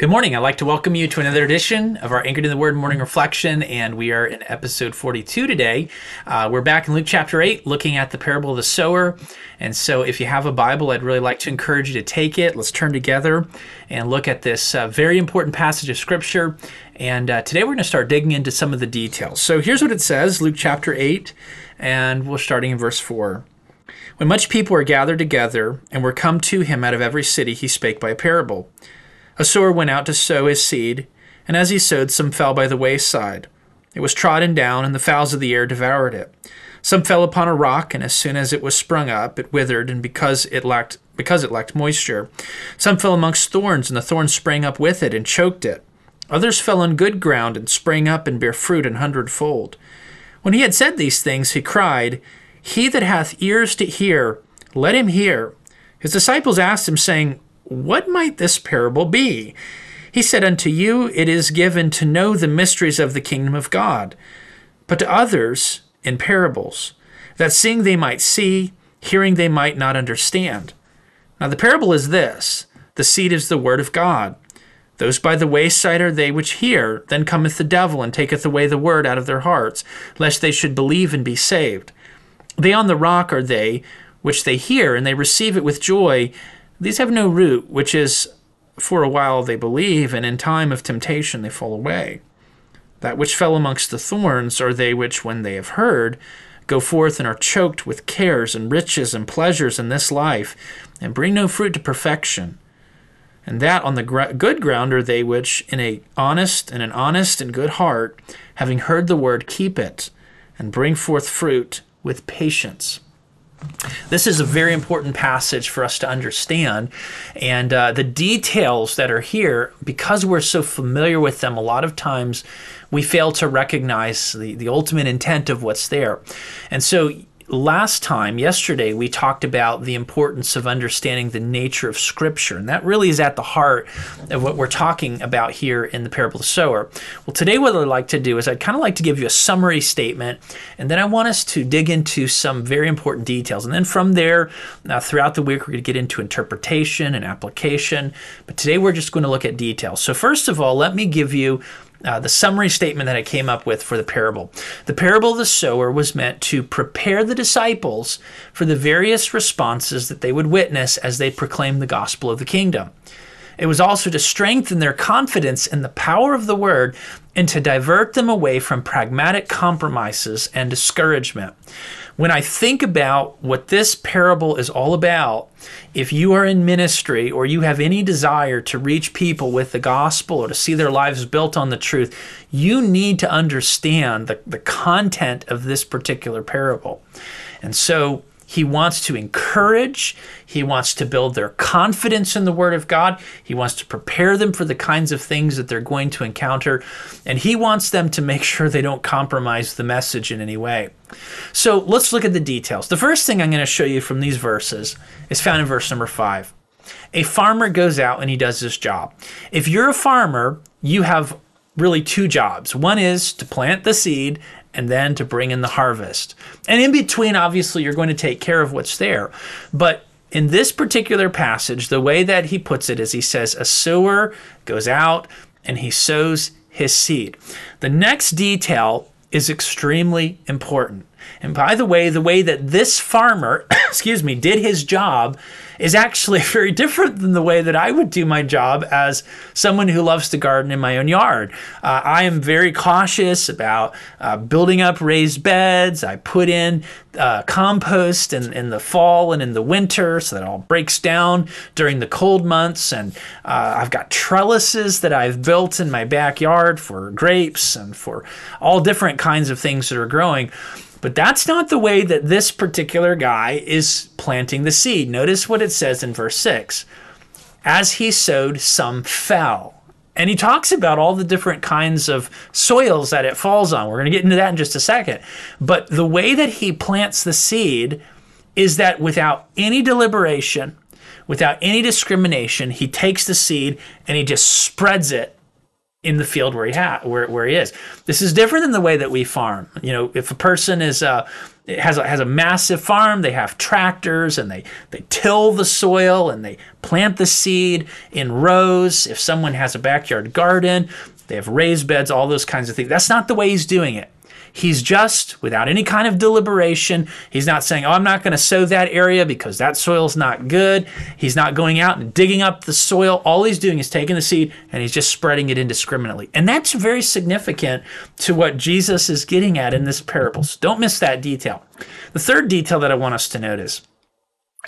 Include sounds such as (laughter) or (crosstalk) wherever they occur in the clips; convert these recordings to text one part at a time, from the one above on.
Good morning. I'd like to welcome you to another edition of our Anchored in the Word Morning Reflection, and we are in episode 42 today. Uh, we're back in Luke chapter 8, looking at the parable of the sower. And so, if you have a Bible, I'd really like to encourage you to take it. Let's turn together and look at this uh, very important passage of Scripture. And uh, today we're going to start digging into some of the details. So, here's what it says Luke chapter 8, and we're starting in verse 4. When much people were gathered together and were come to him out of every city, he spake by a parable. A sower went out to sow his seed, and as he sowed, some fell by the wayside. It was trodden down, and the fowls of the air devoured it. Some fell upon a rock, and as soon as it was sprung up, it withered, and because it lacked because it lacked moisture. Some fell amongst thorns, and the thorns sprang up with it and choked it. Others fell on good ground and sprang up and bare fruit an hundredfold. When he had said these things, he cried, He that hath ears to hear, let him hear. His disciples asked him, saying, what might this parable be? He said, Unto you it is given to know the mysteries of the kingdom of God, but to others in parables, that seeing they might see, hearing they might not understand. Now the parable is this the seed is the word of God. Those by the wayside are they which hear, then cometh the devil and taketh away the word out of their hearts, lest they should believe and be saved. They on the rock are they which they hear, and they receive it with joy these have no root, which is for a while they believe, and in time of temptation they fall away. That which fell amongst the thorns are they which, when they have heard, go forth and are choked with cares and riches and pleasures in this life, and bring no fruit to perfection. And that on the gr- good ground are they which, in a honest and an honest and good heart, having heard the word, keep it, and bring forth fruit with patience. This is a very important passage for us to understand. And uh, the details that are here, because we're so familiar with them, a lot of times we fail to recognize the, the ultimate intent of what's there. And so last time, yesterday, we talked about the importance of understanding the nature of Scripture. And that really is at the heart of what we're talking about here in the parable of the sower. Well, today, what I'd like to do is I'd kind of like to give you a summary statement, and then I want us to dig into some very important details. And then from there, uh, throughout the week, we're going to get into interpretation and application. But today, we're just going to look at details. So, first of all, let me give you uh, the summary statement that I came up with for the parable. The parable of the sower was meant to prepare the disciples for the various responses that they would witness as they proclaimed the gospel of the kingdom. It was also to strengthen their confidence in the power of the word and to divert them away from pragmatic compromises and discouragement. When I think about what this parable is all about, if you are in ministry or you have any desire to reach people with the gospel or to see their lives built on the truth, you need to understand the, the content of this particular parable. And so he wants to encourage, he wants to build their confidence in the Word of God, he wants to prepare them for the kinds of things that they're going to encounter, and he wants them to make sure they don't compromise the message in any way. So let's look at the details. The first thing I'm going to show you from these verses is found in verse number five. A farmer goes out and he does his job. If you're a farmer, you have really two jobs. One is to plant the seed and then to bring in the harvest. And in between, obviously, you're going to take care of what's there. But in this particular passage, the way that he puts it is he says, A sower goes out and he sows his seed. The next detail is extremely important. And by the way, the way that this farmer, (coughs) excuse me, did his job is actually (laughs) very different than the way that I would do my job as someone who loves to garden in my own yard. Uh, I am very cautious about uh, building up raised beds. I put in uh, compost in, in the fall and in the winter so that it all breaks down during the cold months. And uh, I've got trellises that I've built in my backyard for grapes and for all different kinds of things that are growing. But that's not the way that this particular guy is planting the seed. Notice what it says in verse 6. As he sowed, some fell. And he talks about all the different kinds of soils that it falls on. We're going to get into that in just a second. But the way that he plants the seed is that without any deliberation, without any discrimination, he takes the seed and he just spreads it in the field where he ha- where, where he is. This is different than the way that we farm. You know, if a person is uh, has a, has a massive farm, they have tractors and they they till the soil and they plant the seed in rows. If someone has a backyard garden, they have raised beds, all those kinds of things. That's not the way he's doing it. He's just, without any kind of deliberation, he's not saying, Oh, I'm not going to sow that area because that soil's not good. He's not going out and digging up the soil. All he's doing is taking the seed and he's just spreading it indiscriminately. And that's very significant to what Jesus is getting at in this parable. So don't miss that detail. The third detail that I want us to notice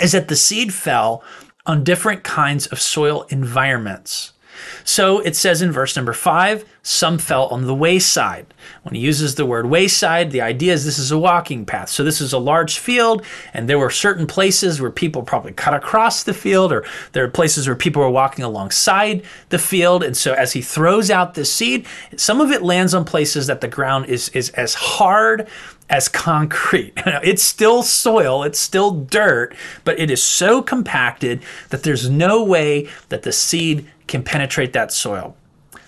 is that the seed fell on different kinds of soil environments. So it says in verse number five, some fell on the wayside. When he uses the word wayside, the idea is this is a walking path. So this is a large field, and there were certain places where people probably cut across the field, or there are places where people were walking alongside the field. And so as he throws out the seed, some of it lands on places that the ground is, is as hard as concrete. (laughs) it's still soil, it's still dirt, but it is so compacted that there's no way that the seed can penetrate that soil.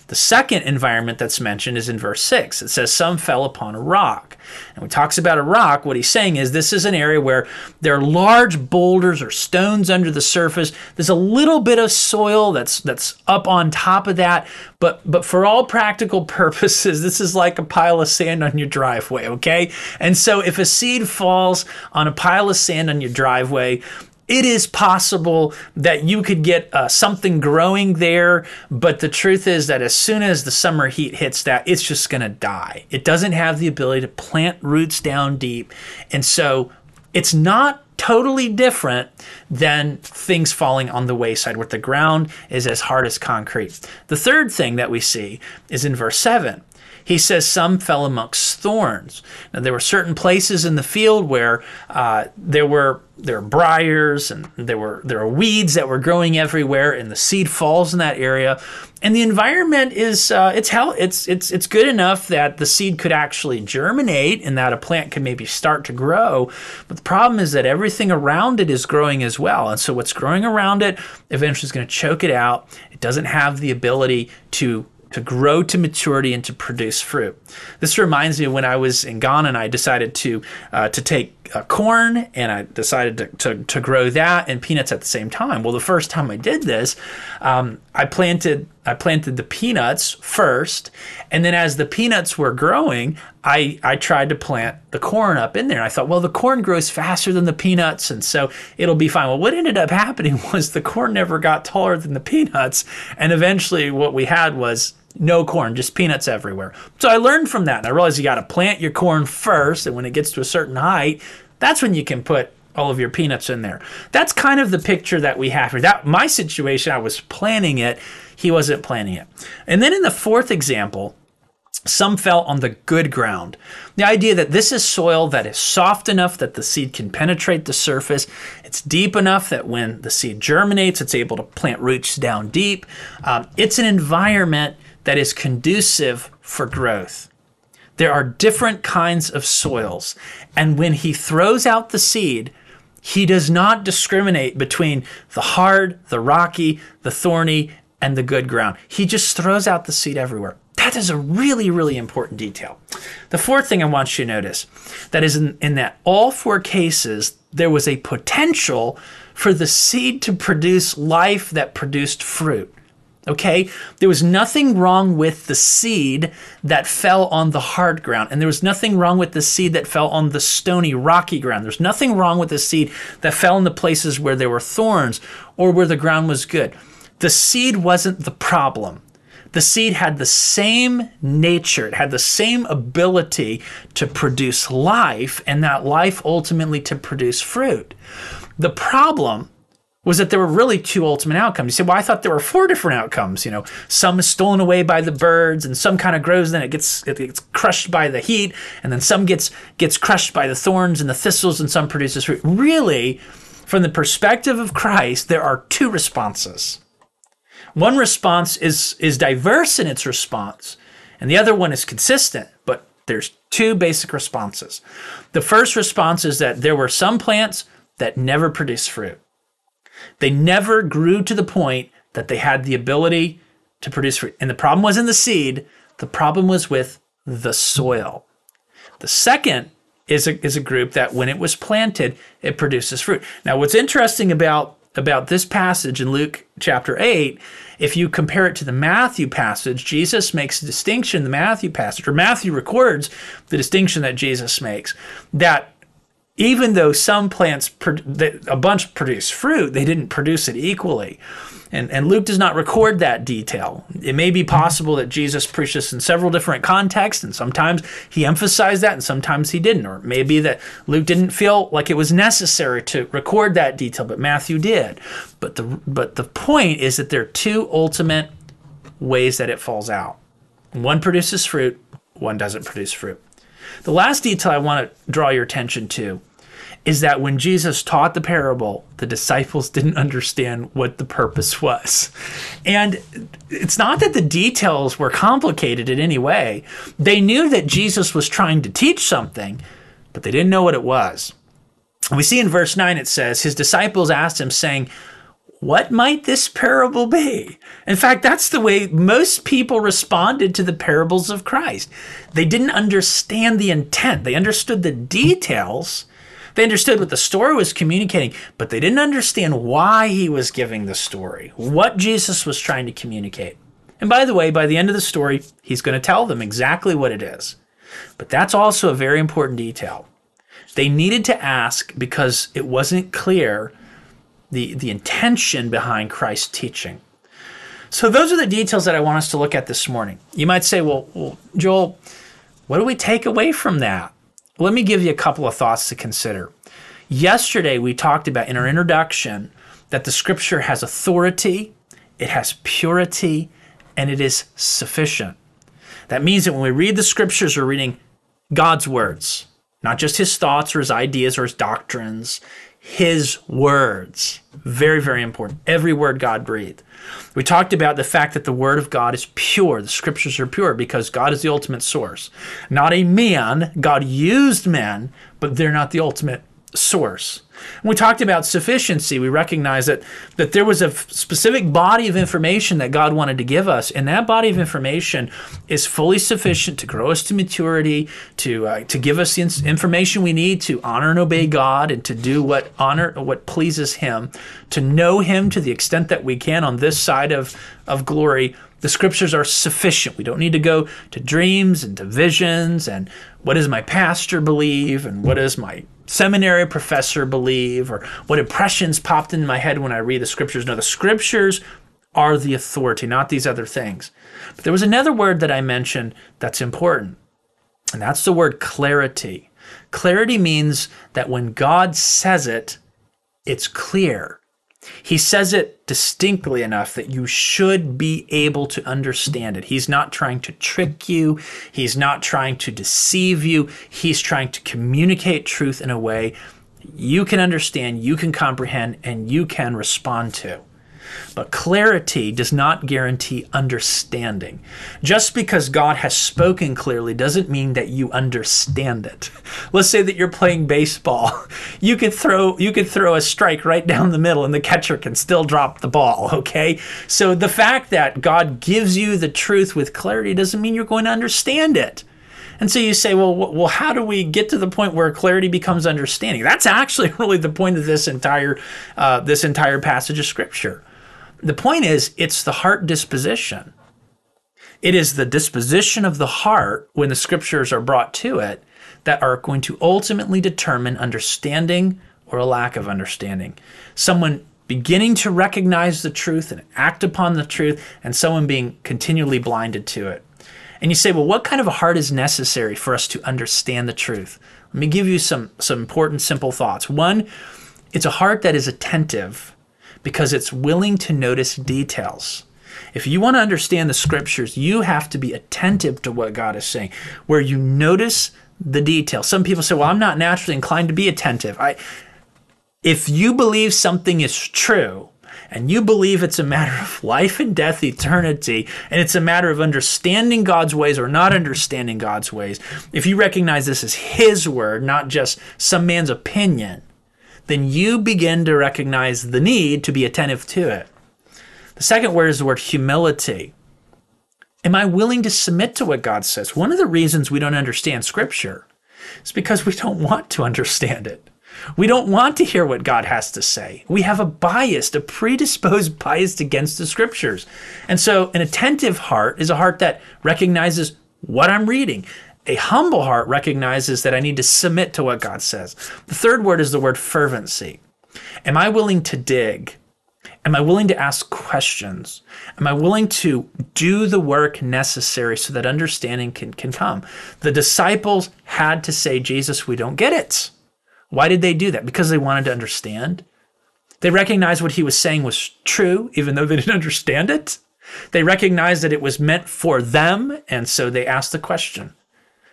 The second environment that's mentioned is in verse 6. It says, Some fell upon a rock. And when he talks about a rock, what he's saying is this is an area where there are large boulders or stones under the surface. There's a little bit of soil that's that's up on top of that, but but for all practical (laughs) purposes, this is like a pile of sand on your driveway, okay? And so if a seed falls on a pile of sand on your driveway, it is possible that you could get uh, something growing there, but the truth is that as soon as the summer heat hits that, it's just going to die. It doesn't have the ability to plant roots down deep. And so it's not totally different than things falling on the wayside where the ground is as hard as concrete. The third thing that we see is in verse 7 he says some fell amongst thorns. Now there were certain places in the field where uh, there were there were briars and there were there were weeds that were growing everywhere, and the seed falls in that area. And the environment is uh, it's hell it's it's it's good enough that the seed could actually germinate and that a plant can maybe start to grow. But the problem is that everything around it is growing as well, and so what's growing around it eventually is going to choke it out. It doesn't have the ability to to grow to maturity and to produce fruit. This reminds me of when I was in Ghana and I decided to uh, to take uh, corn and I decided to, to, to, grow that and peanuts at the same time. Well, the first time I did this, um, I planted I planted the peanuts first, and then as the peanuts were growing, I I tried to plant the corn up in there. I thought, well, the corn grows faster than the peanuts, and so it'll be fine. Well, what ended up (laughs) happening was the corn never got taller than the peanuts, and eventually what we had was no corn, just peanuts everywhere. So I learned from that. And I realized you got to plant your corn first. And when it gets to a certain height, that's when you can put all of your peanuts in there. That's kind of the picture that we have here. That my situation, I was planning it, he wasn't planning it. And then in the fourth example, some fell on the good ground. The idea that this is soil that is soft enough that the seed can penetrate the surface. It's deep enough that when the seed germinates, it's able to plant roots down deep. Um, it's an environment that is conducive for growth. There are different kinds of soils. And when he throws out the seed, he does not discriminate between the hard, the rocky, the thorny, and the good ground. He just throws out the seed everywhere. That is a really, really important detail. The fourth thing I want you to notice that is in, in that all four cases, there was a potential for the seed to produce life that produced fruit. Okay? There was nothing wrong with the seed that fell on the hard ground, and there was nothing wrong with the seed that fell on the stony, rocky ground. There's nothing wrong with the seed that fell in the places where there were thorns or where the ground was good. The seed wasn't the problem. The seed had the same nature, it had the same ability to produce life, and that life ultimately to produce fruit. The problem was that there were really two ultimate outcomes. You said, well, I thought there were four different outcomes. You know, some is stolen away by the birds, and some kind of grows, and then it gets it gets crushed by the heat, and then some gets gets crushed by the thorns and the thistles, and some produces fruit. Really, from the perspective of Christ, there are two responses. One response is is diverse in its response, and the other one is consistent, but there's two basic responses. The first response is that there were some plants that never produced fruit. They never grew to the point that they had the ability to produce fruit. And the problem wasn't the seed, the problem was with the soil. The second is a, is a group that when it was planted, it produces fruit. Now, what's interesting about, about this passage in Luke chapter 8, if you compare it to the Matthew passage, Jesus makes a distinction the Matthew passage, or Matthew records the distinction that Jesus makes, that even though some plants, a bunch produce fruit, they didn't produce it equally. And, and Luke does not record that detail. It may be possible that Jesus preached this in several different contexts, and sometimes he emphasized that, and sometimes he didn't. Or maybe that Luke didn't feel like it was necessary to record that detail, but Matthew did. But the, but the point is that there are two ultimate ways that it falls out one produces fruit, one doesn't produce fruit. The last detail I want to draw your attention to is that when Jesus taught the parable, the disciples didn't understand what the purpose was. And it's not that the details were complicated in any way. They knew that Jesus was trying to teach something, but they didn't know what it was. We see in verse 9 it says, His disciples asked him, saying, what might this parable be? In fact, that's the way most people responded to the parables of Christ. They didn't understand the intent, they understood the details, they understood what the story was communicating, but they didn't understand why he was giving the story, what Jesus was trying to communicate. And by the way, by the end of the story, he's going to tell them exactly what it is. But that's also a very important detail. They needed to ask because it wasn't clear the, the intention behind Christ's teaching. So, those are the details that I want us to look at this morning. You might say, well, well Joel, what do we take away from that? Let me give you a couple of thoughts to consider. Yesterday, we talked about in our introduction that the scripture has authority, it has purity, and it is sufficient. That means that when we read the scriptures, we're reading God's words, not just his thoughts or his ideas or his doctrines, his words. Very, very important. Every word God breathed. We talked about the fact that the Word of God is pure. The Scriptures are pure because God is the ultimate source. Not a man. God used men, but they're not the ultimate source. When we talked about sufficiency, we recognize that, that there was a specific body of information that God wanted to give us, and that body of information is fully sufficient to grow us to maturity, to uh, to give us the information we need to honor and obey God, and to do what honor what pleases Him, to know Him to the extent that we can on this side of of glory the scriptures are sufficient. We don't need to go to dreams and to visions and what does my pastor believe and what does my seminary professor believe or what impressions popped into my head when I read the scriptures. No, the scriptures are the authority, not these other things. But there was another word that I mentioned that's important, and that's the word clarity. Clarity means that when God says it, it's clear. He says it distinctly enough that you should be able to understand it. He's not trying to trick you, he's not trying to deceive you. He's trying to communicate truth in a way you can understand, you can comprehend, and you can respond to. But clarity does not guarantee understanding. Just because God has spoken clearly doesn't mean that you understand it. Let's say that you're playing baseball. You could throw you could throw a strike right down the middle and the catcher can still drop the ball, okay? So the fact that God gives you the truth with clarity doesn't mean you're going to understand it. And so you say, well, well, how do we get to the point where clarity becomes understanding? That's actually (laughs) really the point of this entire uh, this entire passage of scripture. The point is, it's the heart disposition. It is the disposition of the heart when the scriptures are brought to it that are going to ultimately determine understanding or a lack of understanding. Someone beginning to recognize the truth and act upon the truth, and someone being continually blinded to it. And you say, well, what kind of a heart is necessary for us to understand the truth? Let me give you some, some important, simple thoughts. One, it's a heart that is attentive because it's willing to notice details. If you want to understand the scriptures, you have to be attentive to what God is saying, where you notice the details. Some people say, "Well, I'm not naturally inclined to be attentive." I if you believe something is true, and you believe it's a matter of life and death, eternity, and it's a matter of understanding God's ways or not understanding God's ways, if you recognize this as His word, not just some man's opinion, then you begin to recognize the need to be attentive to it. The second word is the word humility. Am I willing to submit to what God says? One of the reasons we don't understand Scripture is because we don't want to (laughs) understand it. We don't want to hear what God has to say. We have a bias, a predisposed (laughs) bias against the Scriptures. And so, an attentive heart is a heart that recognizes what I'm reading. A humble heart recognizes that I need to submit to what God says. The third word is the word fervency. Am I willing to dig? Am I willing to ask questions? Am I willing to do the work necessary so that understanding can, can come? The disciples had to say, Jesus, we don't get it. Why did they do that? Because they wanted to understand. They recognized what he was saying was true, even though they (laughs) didn't understand it. They recognized that it was meant for them, and so they asked the question.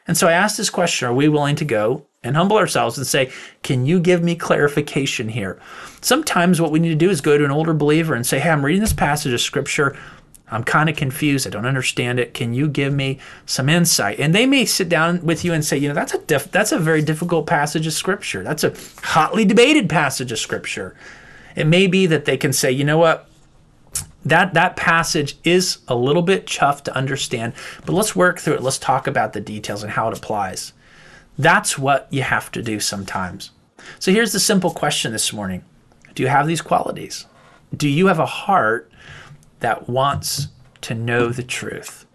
And so I asked this question Are we willing to go and humble ourselves and say, Can you give me clarification here? Sometimes what we need to do is go to an older believer and say, Hey, I'm reading this passage of scripture. I'm kind of confused. I don't understand it. Can you give me some insight? And they may sit down with you and say, you know, that's a diff- that's a very difficult passage of scripture. That's a hotly debated passage of scripture. It may be that they can say, you know what? That that passage is a little bit tough to understand, but let's work through it. Let's talk about the details and how it applies. That's what you have to do sometimes. So here's the simple question this morning. Do you have these qualities? Do you have a heart that wants to know the truth?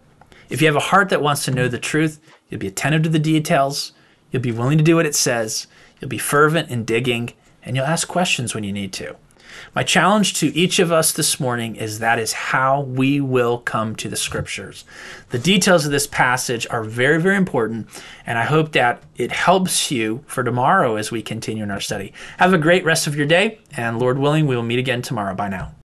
If you have a heart that wants to know the truth, you'll be attentive to the details, you'll be willing to do what it says, you'll be fervent in digging, and you'll ask questions when you need to. My challenge to each of us this morning is that is how we will come to the scriptures. The details of this passage are very, very important, and I hope that it helps you for tomorrow as we continue in our study. Have a great rest of your day, and Lord willing, we will meet again tomorrow. Bye now.